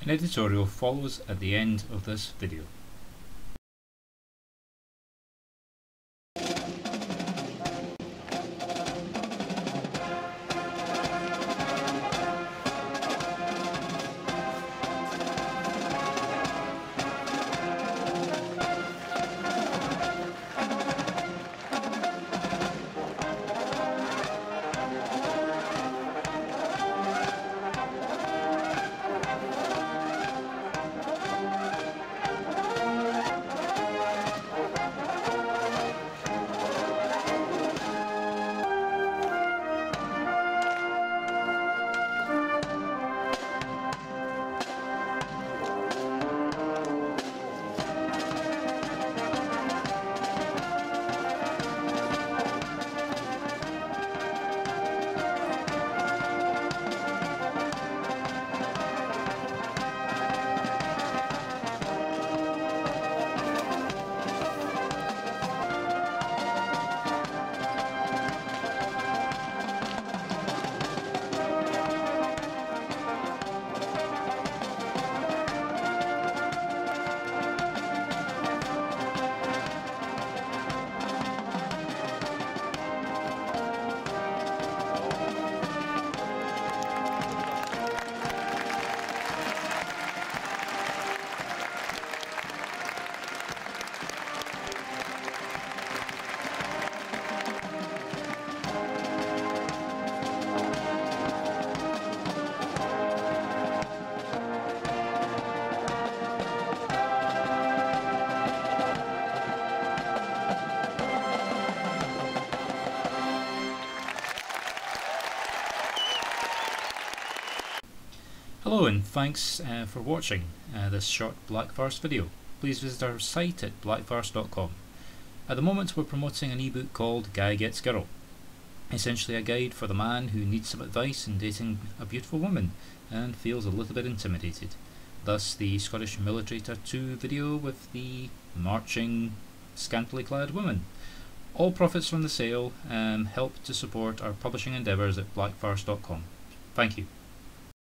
An editorial follows at the end of this video. Hello and thanks uh, for watching uh, this short Black Farce video. Please visit our site at blackfarce.com. At the moment we're promoting an ebook called Guy Gets Girl. Essentially a guide for the man who needs some advice in dating a beautiful woman and feels a little bit intimidated. Thus the Scottish Military Tattoo video with the marching, scantily clad woman. All profits from the sale um, help to support our publishing endeavours at blackfarce.com. Thank you.